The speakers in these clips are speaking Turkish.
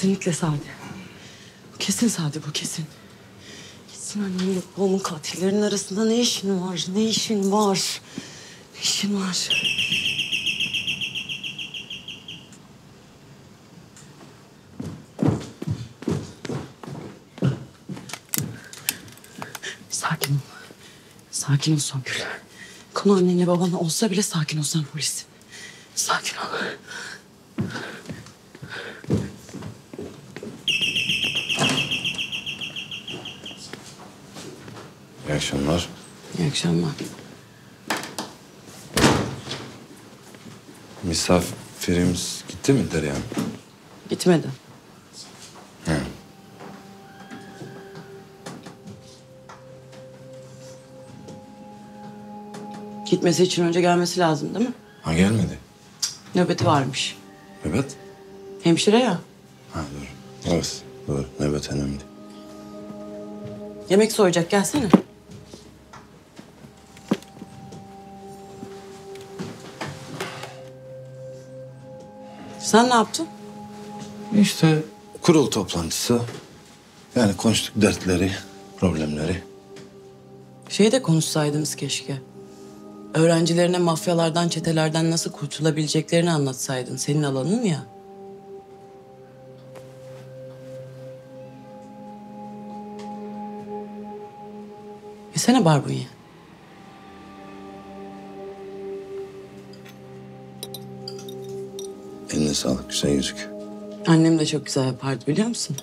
Kesinlikle Sadi. Kesin Sadi bu kesin. Kesin annemle babamın katillerinin arasında ne işin var? Ne işin var? Ne işin var? Sakin ol. Sakin ol Songül. Konu annenle baban olsa bile sakin ol sen polis. Sakin ol. Akşamlar. İyi akşamlar. Misafirimiz gitti mi Derya? Gitmedi. He. Gitmesi için önce gelmesi lazım değil mi? Ha gelmedi. Nöbeti varmış. Nöbet? Hemşire ya. Ha doğru. Evet doğru. Nöbet önemli. Yemek soğuyacak gelsene. Sen ne yaptın? İşte kurul toplantısı. Yani konuştuk dertleri, problemleri. Şeyi de konuşsaydınız keşke. Öğrencilerine mafyalardan, çetelerden nasıl kurtulabileceklerini anlatsaydın. Senin alanın ya. Yesene barbunya. Eline sağlık güzel yüzük. Annem de çok güzel yapardı biliyor musun?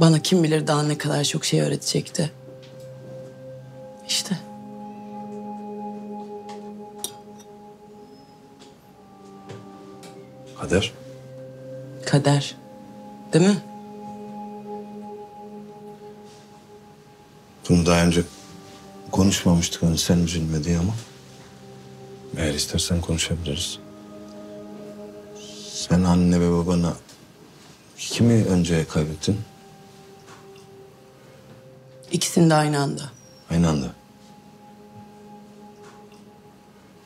Bana kim bilir daha ne kadar çok şey öğretecekti. İşte. Kader. Kader. Değil mi? Bunu daha önce konuşmamıştık hani sen üzülme diye ama. Eğer istersen konuşabiliriz. Sen anne ve babana kimi önce kaybettin? İkisini de aynı anda. Aynı anda.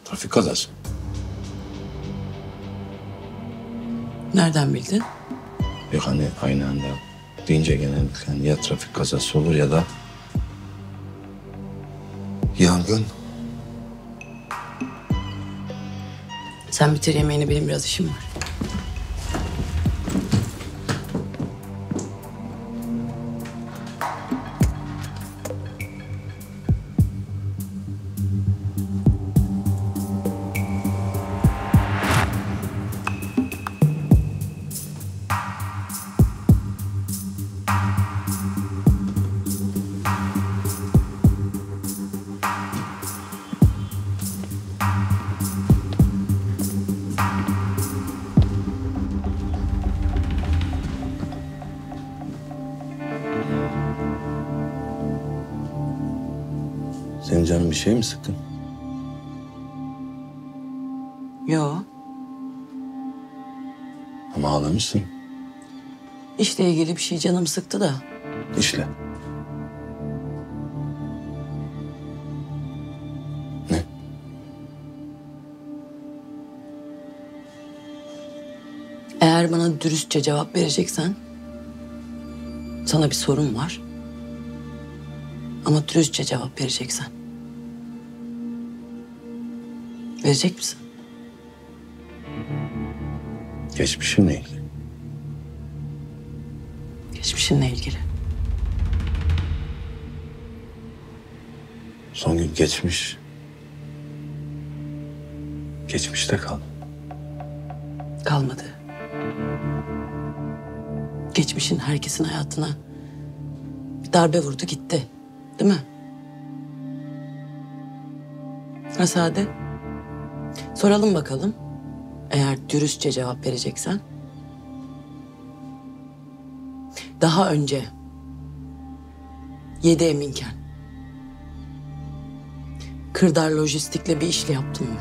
Trafik kazası. Nereden bildin? Yok hani aynı anda deyince genellikle hani ya trafik kazası olur ya da yangın. Sen bitir yemeğini benim biraz işim var. Senin canın bir şey mi sıkkın? Yo. Ama ağlamışsın. İşle ilgili bir şey canım sıktı da. İşle. Ne? Eğer bana dürüstçe cevap vereceksen... ...sana bir sorun var. Ama dürüstçe cevap vereceksen. Verecek misin? Geçmişinle ilgili. Geçmişinle ilgili. Son gün geçmiş. Geçmişte kal. Kalmadı. Geçmişin herkesin hayatına bir darbe vurdu gitti. Değil mi? Ha Sade? Soralım bakalım. Eğer dürüstçe cevap vereceksen. Daha önce yedi eminken Kırdar Lojistik'le bir işle yaptın mı?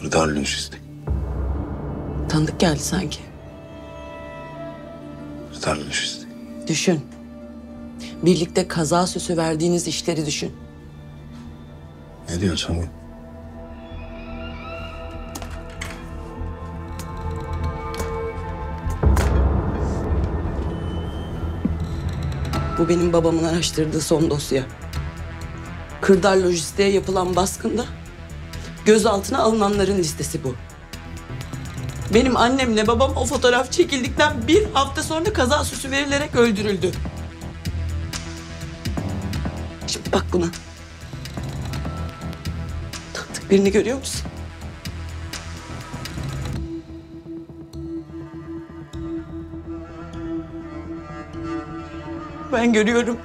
Kırdar lojistik. Tanıdık geldi sanki. Kırdar lojistik. Düşün birlikte kaza süsü verdiğiniz işleri düşün. Ne diyorsun? Bu benim babamın araştırdığı son dosya. Kırdar Lojistik'e yapılan baskında gözaltına alınanların listesi bu. Benim annemle babam o fotoğraf çekildikten bir hafta sonra kaza süsü verilerek öldürüldü. Şimdi bak buna. Tanıdık birini görüyor musun? Ben görüyorum.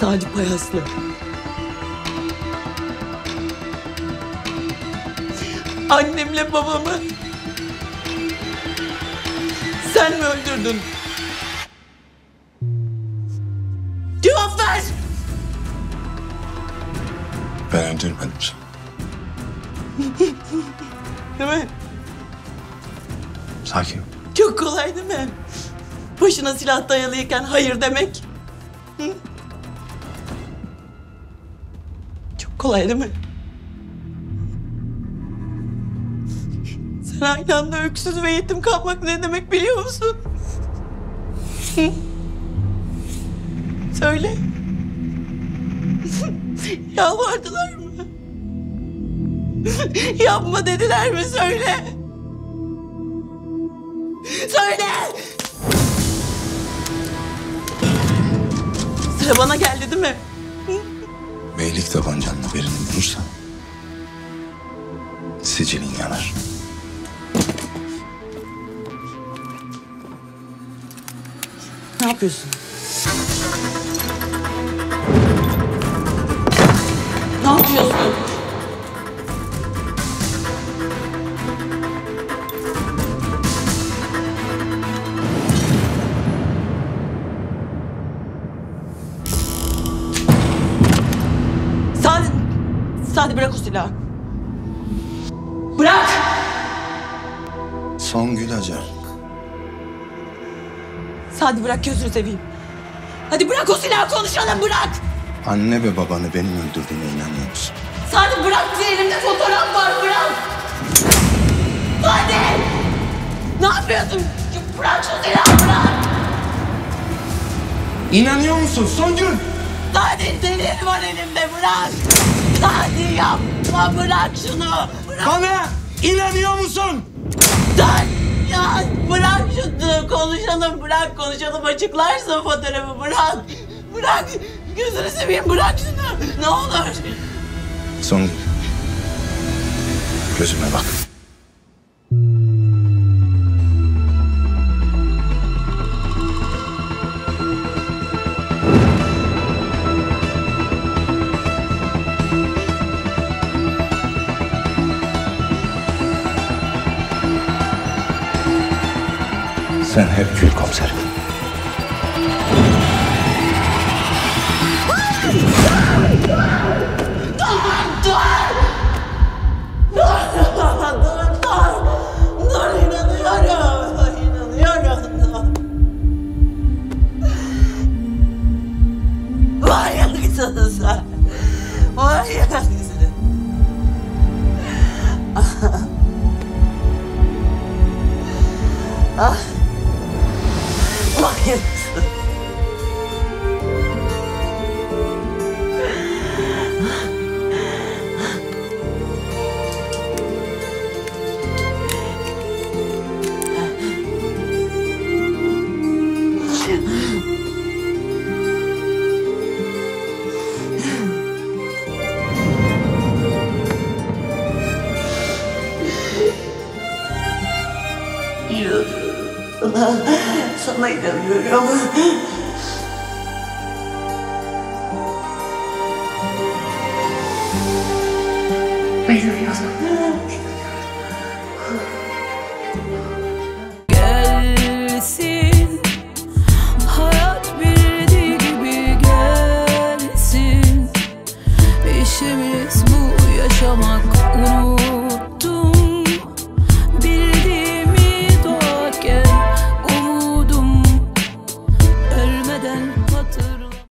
Sadi Payaslı. Annemle babamı sen mi öldürdün? Cevap ver! Ben öldürmedim seni. Değil mi? Sakin ol. Çok kolay değil mi? Başına silah dayalıyken hayır demek. Hı? Çok kolay değil mi? Anda öksüz ve yetim kalmak ne demek biliyor musun? Söyle. Yalvardılar mı? Yapma dediler mi söyle. Söyle! Sıra bana geldi değil mi? Beylik tabancanla birini vurursan sicilin yanar. Yapıyorsun? Ne yapıyorsun? Sadi, Sadi bırak o silahı. Bırak! Songül Acar. Sadi bırak gözünü seveyim. Hadi bırak o silahı konuşalım bırak! Anne ve babanı benim öldürdüğüme inanıyor musun? Sadi bırak elimde fotoğraf var bırak! Sadi! Ne yapıyorsun? Bırak şu silahı bırak! İnanıyor musun Songül? Sadi delil var elimde bırak! Sadi yapma bırak şunu! Bırak! Bana inanıyor musun? Sadi! Ya bırak şunu konuşalım bırak konuşalım açıklarsın fotoğrafı bırak! Bırak! Gözünü seveyim bırak şunu! Ne olur! Songül. Gözüme bak. Sen komiserim. Dur, inanıyorum. İnanıyorum. Manyaksın sen. Manyaksın. Ah. Sana, sana inanıyorum. Ben inanıyorum.